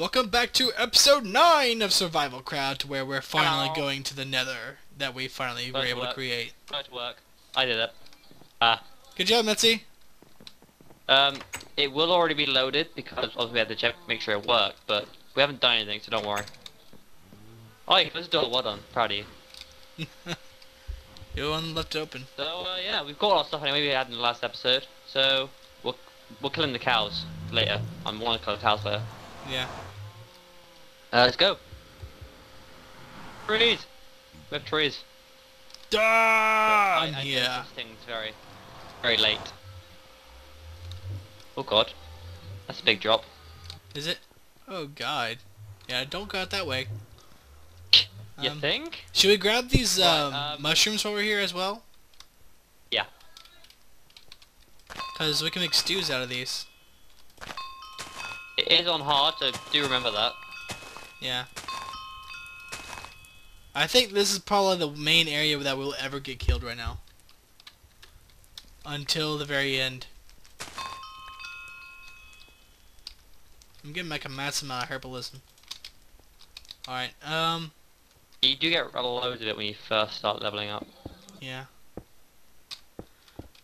Welcome back to episode 9 of Survival Craft, to where we're finally Hello. going to the nether that we finally were able to work. create. Try to work. I did it. Ah. Good job, Metzey. Um, it will already be loaded because obviously we had to check make sure it worked, but we haven't done anything, so don't worry. Oh, you closed the door. Well done. Proud of you. You're one left open. So uh, yeah, we've got of stuff anyway we had in the last episode. So we're we're killing the cows later. I'm want to kill the cows later. Yeah. Uh, let's go. Trees. We have trees. Ah, I, I yeah. this thing's very, very late. Oh god, that's a big drop. Is it? Oh, God. Yeah, don't go out that way. You Um, think? Should we grab these Right, um, um, mushrooms while we're here as well? Yeah. Because we can make stews out of these. It is on hard, so do remember that. Yeah. I think this is probably the main area that we'll ever get killed right now. Until the very end. I'm getting like a massive amount of herbalism. Alright, um, You do get loads of it when you first start leveling up. yeah.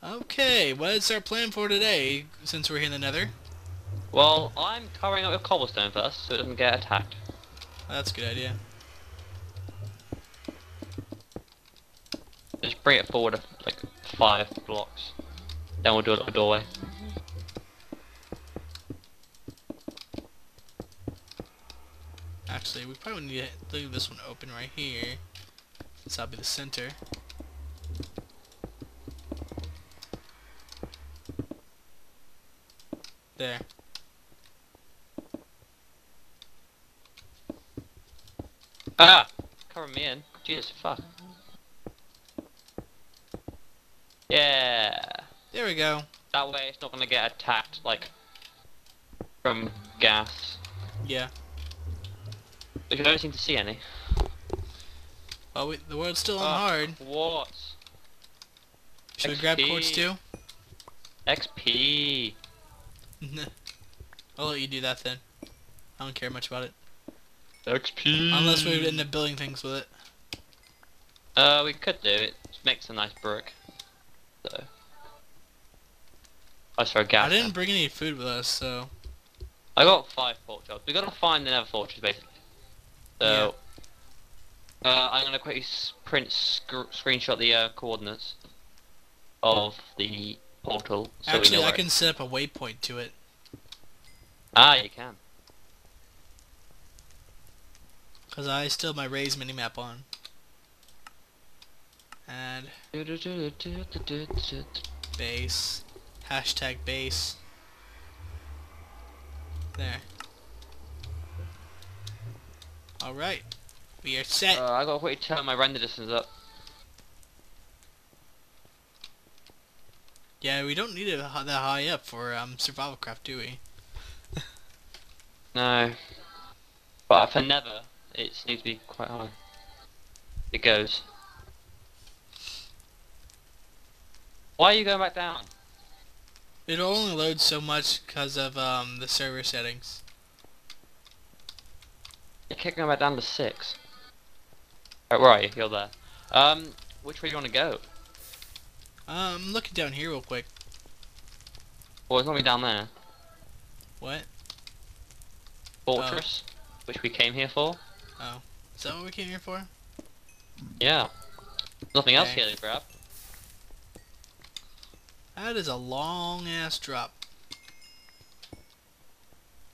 Okay, what is our plan for today, since we're here in the nether? Well, I'm covering up with cobblestone first, so it doesn't get attacked. That's a good idea. Just bring it forward like five blocks. Then we'll do a little doorway. Actually, we probably need to leave this one open right here. Since that'll be the center. There. Ah! Cover me in. Jesus fuck. Yeah. There we go. That way it's not gonna get attacked like from gas. Yeah. But you don't seem to see any. Well, we, the world's still on hard. What? Should we grab XP. quartz too? XP. I'll let you do that then. I don't care much about it. XP. Unless we end up building things with it. Uh, we could do it. It makes a nice brick. So. I saw a ghast. I didn't bring any food with us, so... I got five pork chops. We gotta find the Nether Fortress basically. So. Uh, I'm gonna quickly print sc- screenshot the uh, coordinates of the portal. So we Actually, know I where it- can set up a waypoint to it. Ah, you can. Because I still have my Rei's minimap on. And base. Hashtag base. There. Alright. We are set. Uh, I gotta quickly turn my render distance up. yeah, we don't need it that high up for um, survival craft, do we? No. But for Nether, it needs to be quite high. It goes. Why are you going back down? It'll only load so much because of um, the server settings. You kept going back down to six. Right, where are you? You're there. Um, which way do you want to go? Um, I'm looking down here real quick. Well, it's not me down there. What? Fortress, which we came here for. Oh. Is that what we came here for? Yeah. Nothing else Okay. here to grab. That is a long ass drop.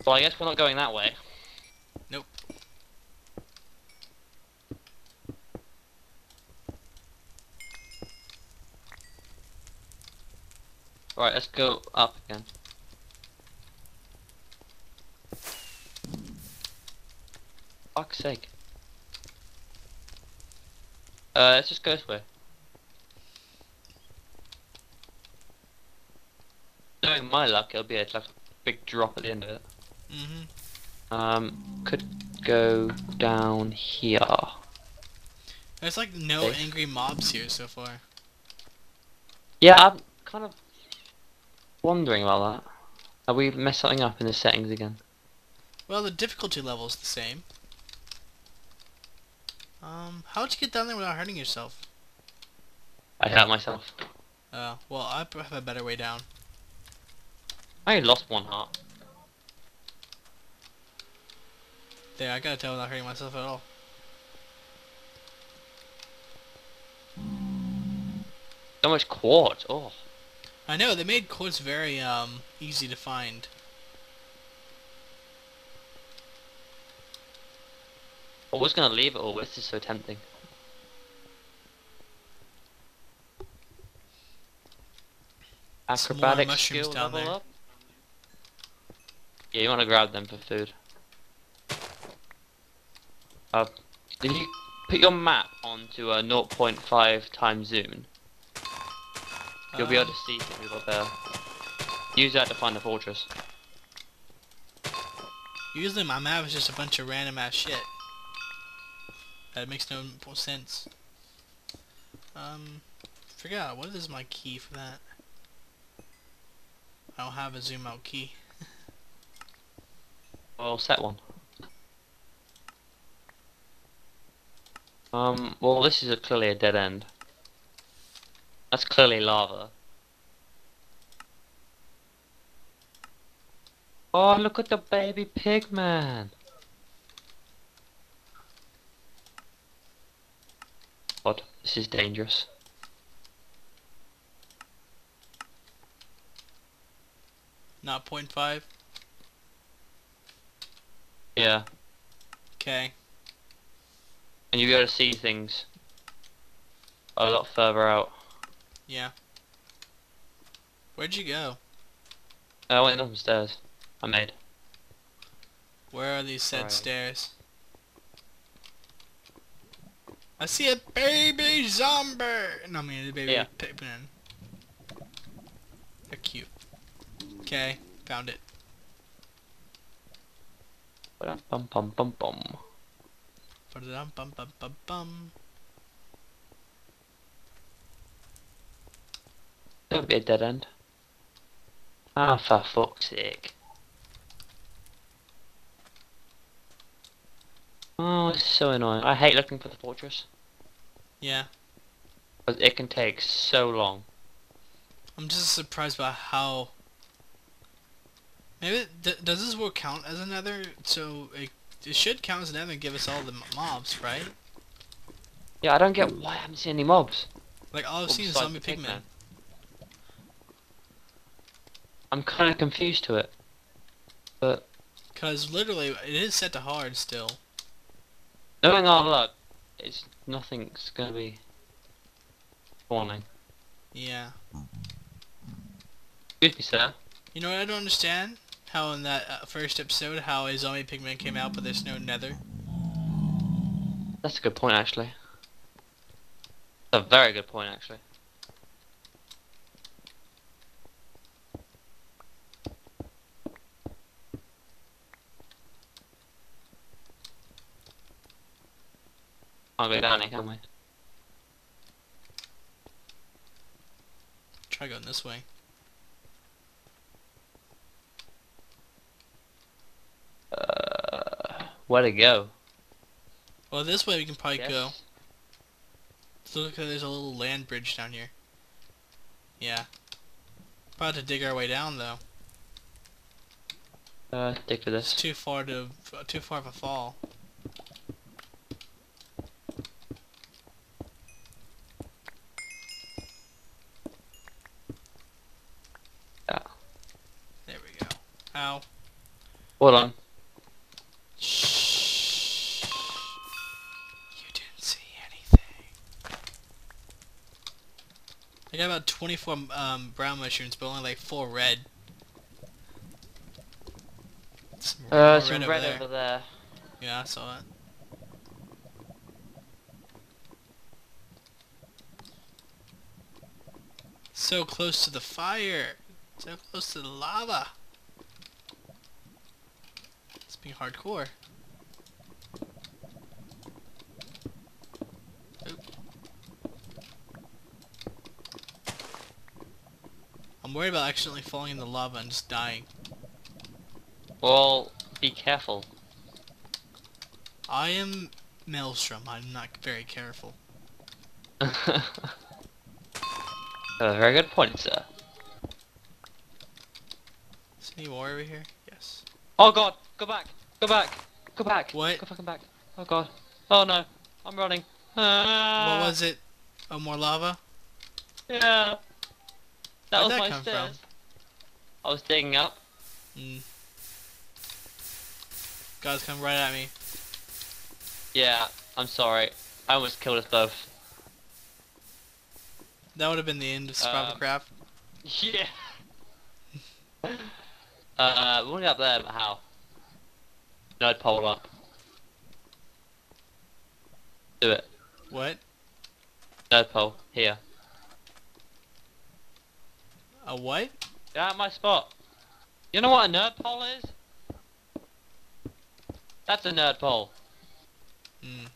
Well, I guess we're not going that way. Nope. Right, let's go up again. Fuck's sake. Uh, let's just go this way. Knowing my luck, it'll be a like, big drop at the end of it. Mm-hmm. Um, could go down here. There's like no Safe. angry mobs here so far. Yeah, I'm kind of wondering about that. Have we messed something up in the settings again? Well, the difficulty level is the same. Um, how'd you get down there without hurting yourself? I hurt myself. Uh, well, I have a better way down. I lost one heart. There, I gotta tell without hurting myself at all. So much quartz. Oh. I know, they made quartz very, um, easy to find. I was gonna leave it all, this is so tempting. Acrobatic skill down level there. up. Yeah, you want to grab them for food. Uh, if you put your map onto a 0.5 times zoom, you'll be able Um, to see things lot better. Use that to find the fortress. Usually my map is just a bunch of random ass shit. That makes no sense. Um, forgot, what is my key for that? I don't have a zoom out key. Well, set one. Um, well, this is a, clearly a dead end. That's clearly lava. Oh, look at the baby pig man. God, this is dangerous. Not point five? Yeah, Okay. and you'll be able to see things a lot further out. Yeah. Where'd you go? I went up the stairs. I made. Where are these said Right. stairs? I see a baby zombie! No, I mean the baby Yeah. They're cute. Okay, found it. Bum bum bum bum. Bum bum bum bum. Don't be a dead end. Ah, for fuck's sake. Oh, it's so annoying. I hate looking for the fortress. Yeah. Because it can take so long. I'm just surprised by how. Maybe d- does this world count as another? So it, it should count as another and give us all the mobs, right? Yeah, I don't get why I haven't seen any mobs. Like all I've seen is zombie pigmen. I'm kind of confused to it. But Cause literally it is set to hard still. knowing our luck, it's nothing's gonna be spawning. Yeah. Excuse me, sir. You know what I don't understand? How in that uh, first episode, how a zombie pigman came out, but there's no nether. That's a good point, actually. That's a very good point, actually. I'll go down here, can we? Try going this way. Uh, where to go? Well, this way we can probably Yes. go. So look, there's a little land bridge down here. Yeah. About to dig our way down though. Uh, stick to It's this. too far to too far of a fall. Yeah. There we go. Ow. Hold on. Shh. You didn't see anything. I got about 24 um, brown mushrooms, but only like 4 red. Some Uh, more some over red there. over there. Yeah, I saw it. So close to the fire. So close to the lava. It's being hardcore. Oop. I'm worried about accidentally falling in the lava and just dying. Well, be careful. I am Maelstrom. I'm not very careful. a very good point, sir. Is any more over here? Yes. Oh god, go back, go back, go back. What? Go fucking back. Oh god. Oh no, I'm running. Ah, What was it? Oh, more lava? Yeah. That Where'd was that my come stairs. I was digging up. Mm. God's come right at me. Yeah, I'm sorry. I almost killed us both. That would have been the end of survival Um, craft. Yeah. uh, we're only up there, but how? Nerd pole up. Do it. What? Nerd pole. Here. A what? Get out of my spot. You know what a nerd pole is? That's a nerd pole. Mm.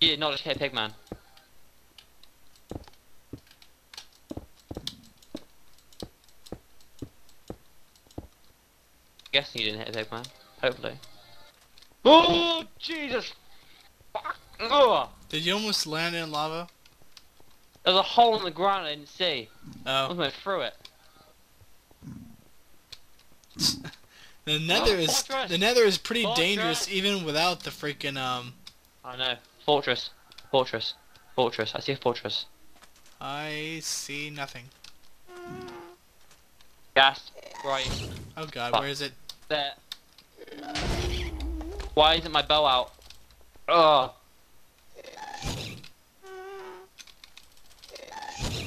Yeah, not just hit Pigman. Guessing you didn't hit Pigman. Hopefully. Oh Jesus! Fuck! Ugh. Did you almost land in lava? There's a hole in the ground I didn't see. I Oh. almost went through it. The nether Oh, is fortress! the nether is pretty Fortress! dangerous even without the freaking um I know. Fortress. Fortress. Fortress. I see a fortress. I see nothing. Ghast. Right. Oh god, Fuck. where is it? There. Why isn't my bow out? Oh.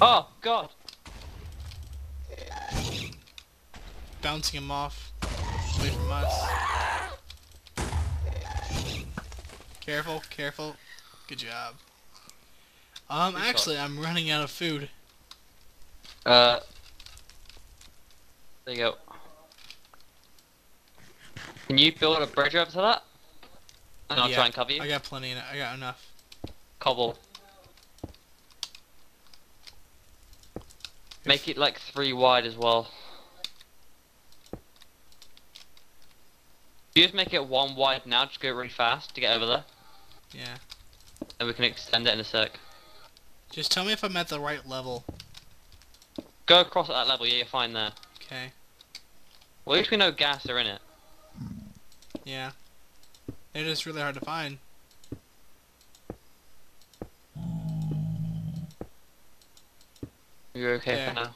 Oh god. Bouncing him off. Away from us. Careful, careful. Good job. Um, Good shot. actually, I'm running out of food. Uh. There you go. Can you build a bridge over to that? And I'll Yeah, try and cover you. I got plenty. I got enough. Cobble. Make it like three wide as well. You just make it one wide now, just go really fast to get over there. Yeah. And we can extend it in a sec. Just tell me if I'm at the right level. Go across at that level, yeah, you're fine there. Okay. Well, at least we know gas are in it. Yeah. They're just really hard to find. You're okay Yeah. for now.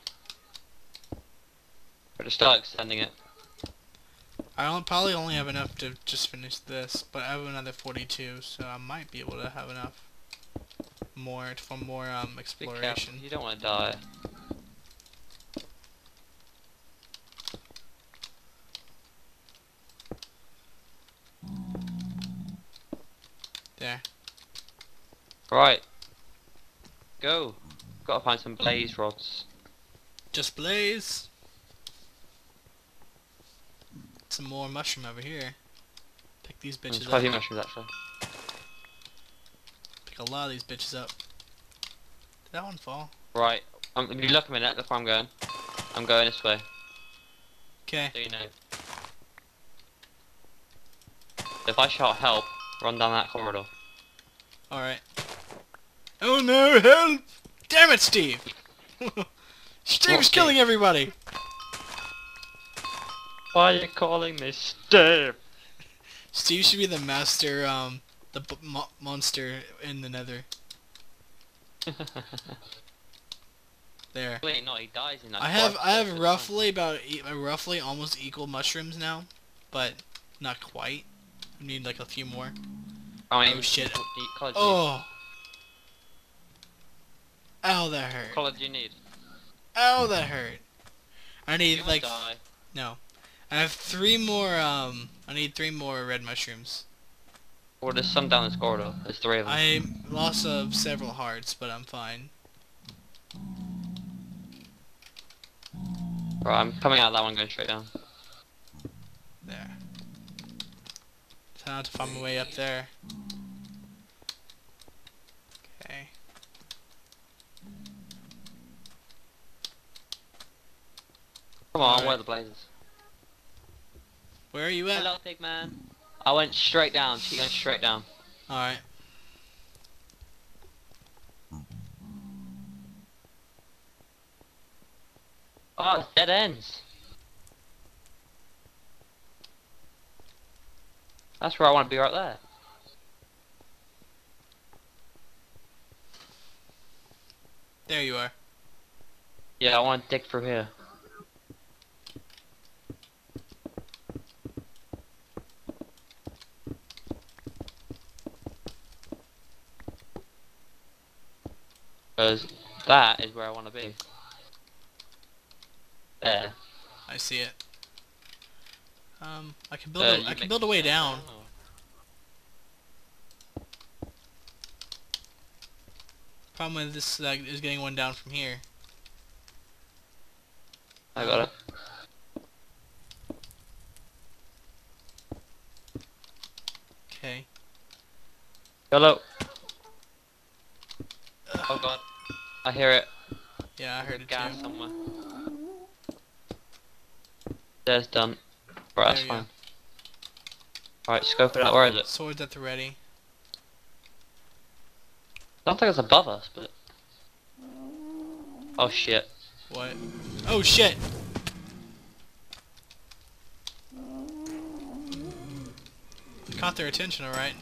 But to start extending it. I don't, probably only have enough to just finish this, but I have another 42, so I might be able to have enough more for more um exploration. you don't want to die. There. Right. Go. Gotta find some blaze rods. Just blaze. Some more mushroom over here. Pick these There's bitches quite a few up. mushrooms actually. Pick a lot of these bitches up. Did that one fall? Right. Um, if you look a minute, that's where I'm going. I'm going this way, Okay. so you know. If I shout help, run down that corridor. Alright. Oh no, help! Damn it, Steve! Steve's Steve? killing everybody! Why are you calling me Steve? Steve should be the master, um, the b- mo- monster in the nether. There. Wait, no, he dies in that. I have I have roughly about e- uh, roughly almost equal mushrooms now, but not quite. We need like a few more. Fine. I mean, Oh, shit. What you, do, Oh. Ow, that you, hurt. colour do you need? Ow, that hurt. I You need might like die. no. I have three more. Um, I need three more red mushrooms. Or there's some down this corridor. There's three of them. I lost of several hearts, but I'm fine. Right, I'm coming out of that one, going straight down. There. Now to find my way up there. Okay. Come on, Alright. where are the blazes? Where are you at? Hello, big man. I went straight down. She went straight down. Alright. Oh, it's dead ends. That's where I want to be right there. There you are. Yeah, I want to dig through here. Because that is where I want to be. There. I see it. Um, I can build. Uh, a, I can build a way down. Problem with this uh, is getting one down from here. I got it. Okay. Hello. Oh god. I hear it. Yeah, I heard it Ghast too. somewhere. There's done. Right, that's There you go. fine. Alright, scope it out. Where is it? Swords at the ready. I don't think it's above us, but. Oh shit. What? Oh shit! Caught their attention, alright.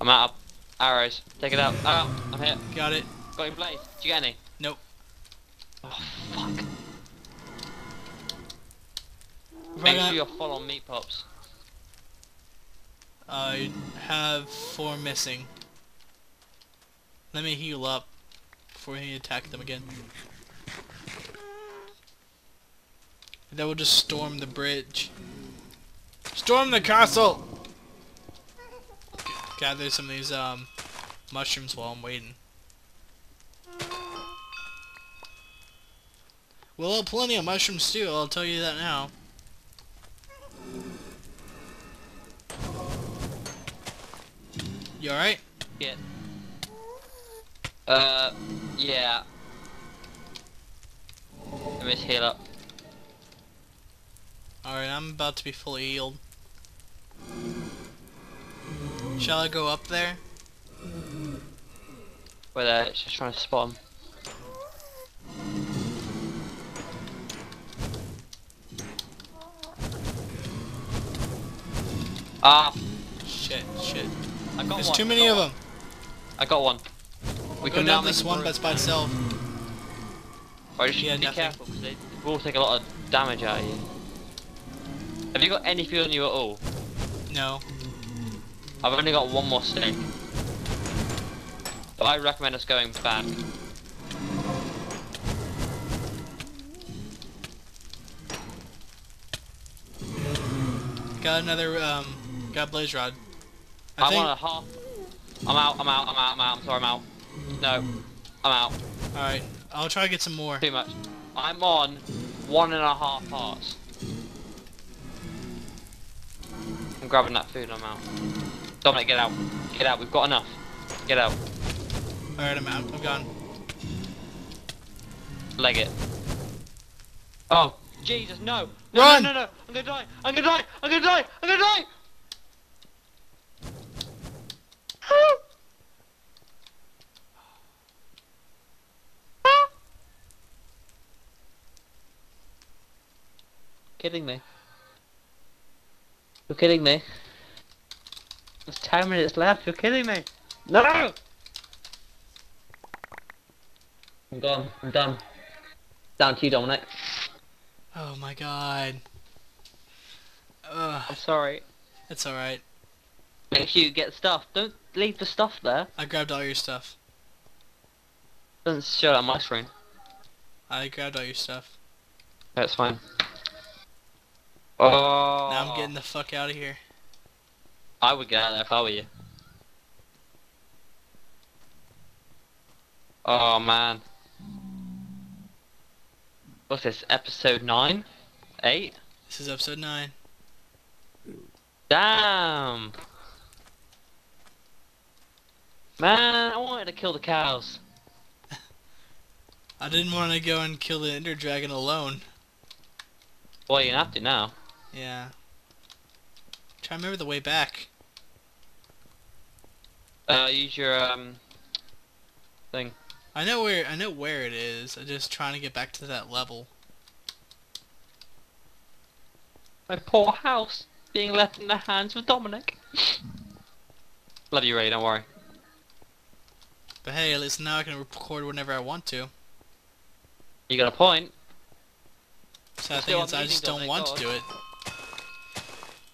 I'm out arrows. Take it out. Out. I'm here. Got it. Got your blaze. Did you get any? Nope. Oh fuck. Right Make sure you're full on meat pops. I have four missing. Let me heal up before he attack them again. Then we'll just storm the bridge. Storm the castle! Gather some of these um mushrooms while I'm waiting. We'll have plenty of mushroom stew, I'll tell you that now. You alright? Shit. Uh, yeah. Let me heal up. Alright, I'm about to be fully healed. Shall I go up there? Where there, it's just trying to spot him. Ah, Shit, shit. I got There's one. too many of one. them. I got one. We Go can down this one bridge. that's by itself. Right, just Yeah, be nothing. careful because they will take a lot of damage out of you. Have you got any fuel on you at all? No. I've only got one more stick. But I recommend us going back. Got another, um, got blaze rod. I I, think, want a half. I'm out, I'm out, I'm out, I'm out, I'm sorry, I'm out. No, I'm out. alright, I'll try to get some more. Too much. I'm on one and a half hearts. I'm grabbing that food, I'm out. Dominic, get out. Get out, we've got enough. Get out. Alright, I'm out, I'm gone. Leg it. Oh, Jesus, no. No, Run! no, no, no. I'm gonna die. I'm gonna die. I'm gonna die. I'm gonna die. kidding me. You're kidding me. There's 10 minutes left. You're kidding me. No! I'm gone. I'm done. Down to you, Dominic. Oh my god. Ugh, I'm sorry. it's alright. Make sure you get stuff. Don't leave the stuff there. I grabbed all your stuff. Doesn't show it on my screen. I grabbed all your stuff. That's fine. Oh. Now I'm oh. getting the fuck out of here. I would get out of there if I were you. Oh man. What's this? Episode nine? Eight? This is episode 9. Damn. Man, I wanted to kill the cows. I didn't want to go and kill the Ender Dragon alone. Well, gonna have to now. Yeah. Try to remember the way back. Uh, use your um thing. I know where I know where it is. I'm just trying to get back to that level. My poor house being left in the hands of Dominic. Love you, Ray. Don't worry. But hey, at least now I can record whenever I want to. You got a point. So I think it's, I just don't Dominic, want God. to do it.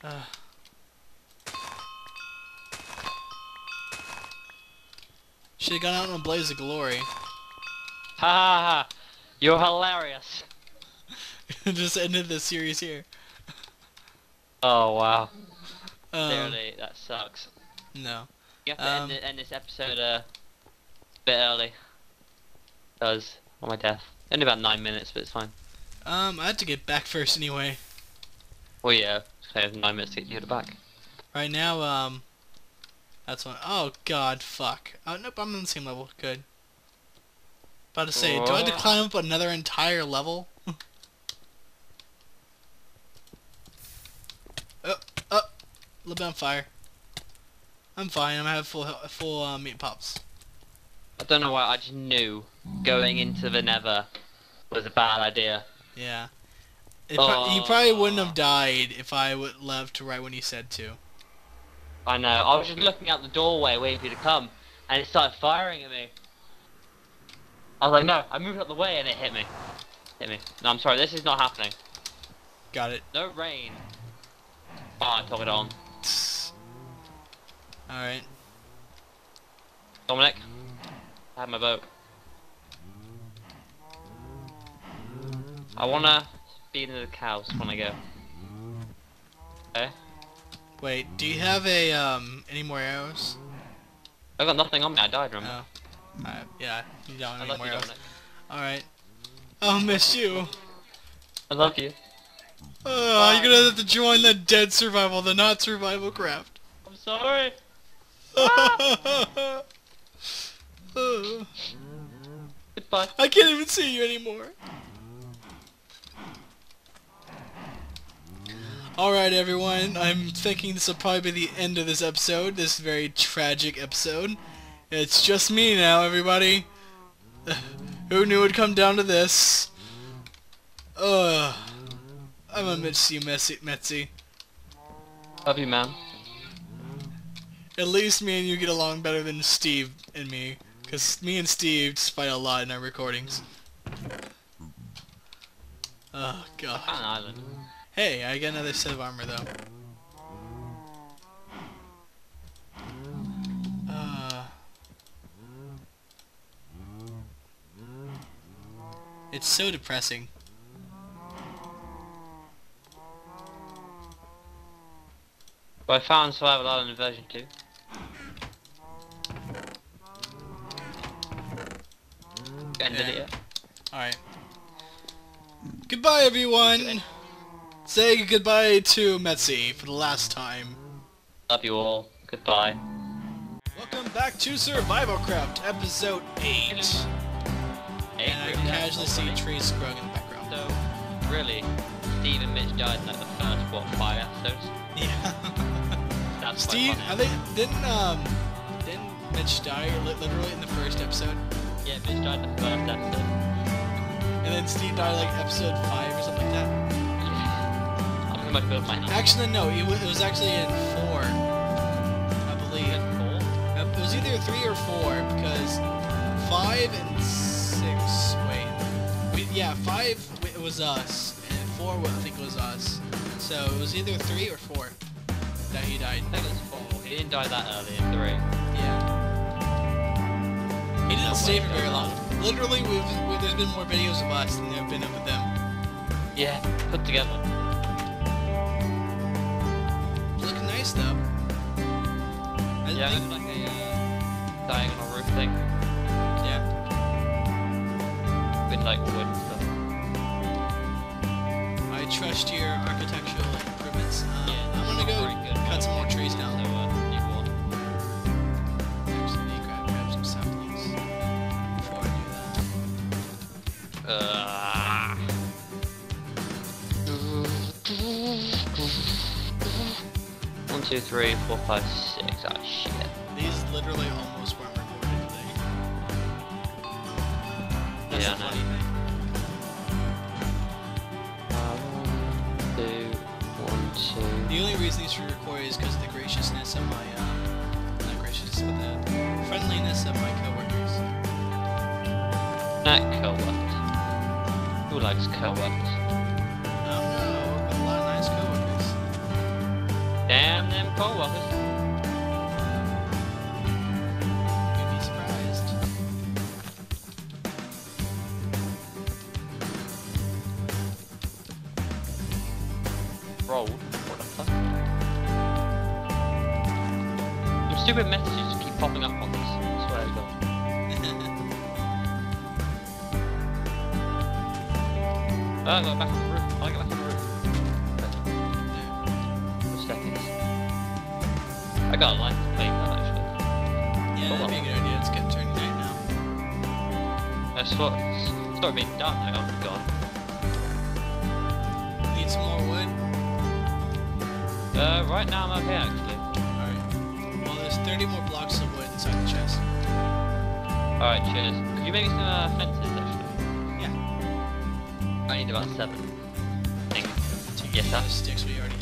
Uh. Should have gone out in a blaze of glory. Ha ha ha! You're hilarious. just ended the series here. Oh wow. Um, that sucks. no. You have to Um, end, it, end this episode uh, a bit early. Does on my death. Only about nine minutes, but it's fine. Um, I had to get back first anyway. Well, yeah, I have nine minutes to get you to back. Right now, um, that's one. Oh God, fuck. Oh nope, I'm on the same level. Good. About to say, do I have to Oh. climb up another entire level? oh, oh, a little bit on fire. I'm fine. I'm gonna have full full uh, meat pops. I don't know why, I just knew going into the nether was a bad idea. Yeah. It pro- you probably wouldn't have Oh. died if I would have left right when you said to. I know, I was just looking out the doorway waiting for you to come, and it started firing at me. I was like, no, I moved out the way and it hit me. Hit me. No, I'm sorry, this is not happening. Got it. No rain. Oh, I took it on. All right. Dominic, I have my boat. I wanna feed into the cows when I go. Okay? Wait. Do you have a um any more arrows? I got nothing on me, I died, remember? Oh. Alright, yeah, you don't I have love any you, more arrows. Alright. I'll miss you. I love you. Oh, you're gonna have to join the dead survival, the not survival craft. I'm sorry. I Goodbye. can't even see you anymore. Alright everyone, I'm thinking this will probably be the end of this episode, this very tragic episode. It's just me now, everybody. Who knew it'd come down to this? Ugh. I'm gonna miss you, Messy, Metzey. Love you, man. At least me and you get along better than Steve and me. Because me and Steve fight a lot in our recordings. Oh, God. Hey, I got another set of armor, though. Uh, it's so depressing. But I found Survival Island version 2. Ended Yeah. it? Alright. Goodbye, everyone! Say goodbye to Metzey for the last time. Love you all. Goodbye. Welcome back to Survival Craft, episode 8. Hey, And I casually see trees growing in the background. So, really, Steve and Mitch died in like the first, what, five episodes? Yeah. That's Steve. I think, didn't, um, didn't Mitch die li- literally in the first episode? Yeah, Mitch died in the first episode. And then Steve died like episode 5 or something like that? Yeah. I'm my house. Actually, no, it, wa- it was actually in 4, I believe. Four? It was either 3 or 4, because 5 and 6, wait. We, yeah, 5, it was us, and 4, I think it was us. So it was either 3 or 4 that he died. It was four. He didn't die that early in three. Yeah. He didn't stay for very long. Literally, we've, we there's been more videos of us than there have been of them. Yeah, put together. Yeah, think- it's like a uh, diagonal roof thing yeah. with like wood and stuff. I trust your architectural improvements. Um, Yeah, I'm gonna go good. cut some more trees So, down. uh, you want. Actually, need to grab, grab some saplings before I do that. Uh, two, three, four, five, six. Oh shit. These literally almost weren't recorded today. That's Yeah, the funny thing. Uh, one, two, one, two. The only reason these were recorded is because of the graciousness of my, um, not graciousness, but the friendliness of my coworkers. Not co-workers. Who likes co-workers? Oh, co-workers. You'd be surprised. Rolled. What the fuck? Stupid messages keep popping up on this. I swear to God. Oh, I got back got a light to play that actually. yeah, that'd be a good idea. It's getting night now. That's what. It's not being done. I oh god. Need some more wood? Uh, right now I'm okay actually. Alright. Well, there's 30 more blocks of wood inside the chest. Alright, cheers. Could you make some uh, fences actually? Yeah. I need about seven. I think. Yes, sticks we already